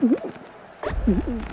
嗯嗯嗯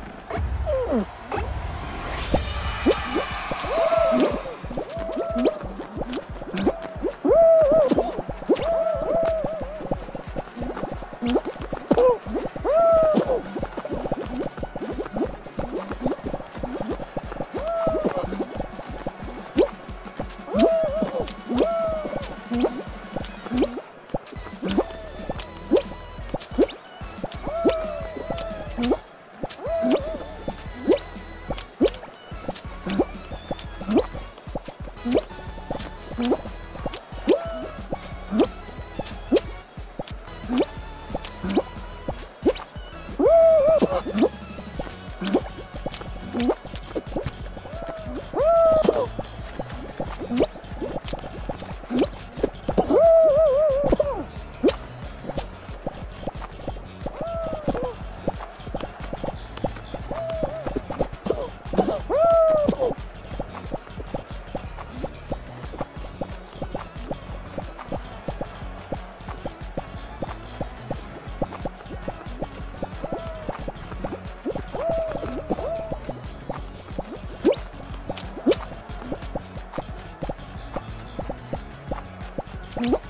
Mm-hmm.